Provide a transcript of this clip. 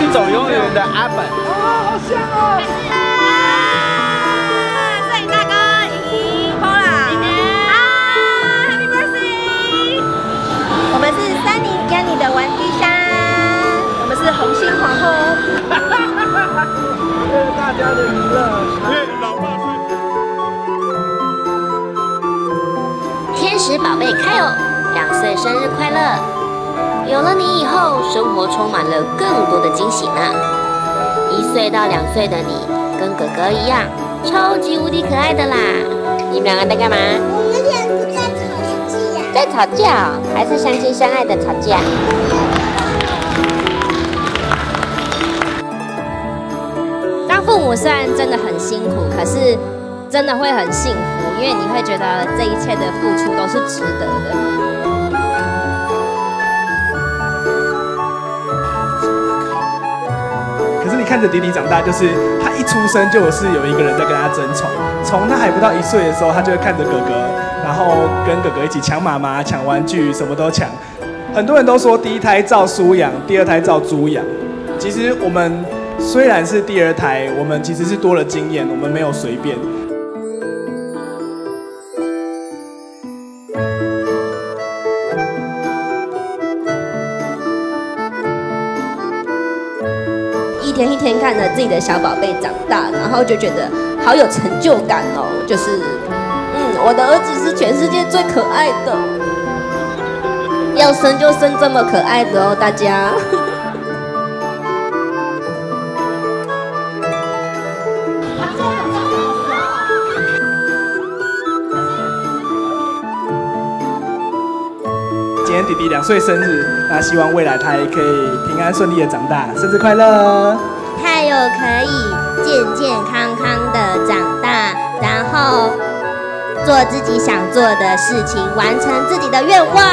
一种永远的阿本。哦，好像哦。摄影大哥，莹莹、Pola，啊，Happy Birthday！我们是三零跟你的玩具箱，我们是红心皇后。为了大家的娱乐，因为老爸天使宝贝开哦，两岁生日快乐！有了你以后，生活充满了更多的惊喜呢。一岁到两岁的你，跟哥哥一样，超级无敌可爱的啦！你们两个在干嘛？我们两个在吵架。在吵架哦，还是相亲相爱的吵架？当父母虽然真的很辛苦，可是真的会很幸福，因为你会觉得这一切的付出都是值得的。看着迪迪长大，就是他一出生就是有一个人在跟他争宠，从他还不到一岁的时候，他就会看着哥哥，然后跟哥哥一起抢妈妈、抢玩具，什么都抢。很多人都说第一胎照书养，第二胎照猪养。其实我们虽然是第二胎，我们其实是多了经验，我们没有随便。一天一天看着自己的小宝贝长大，然后就觉得好有成就感哦。就是，嗯，我的儿子是全世界最可爱的，要生就生这么可爱的哦，大家。今天弟弟两岁生日，那希望未来他也可以平安顺利的长大，生日快乐！他有可以健健康康的长大，然后做自己想做的事情，完成自己的愿望。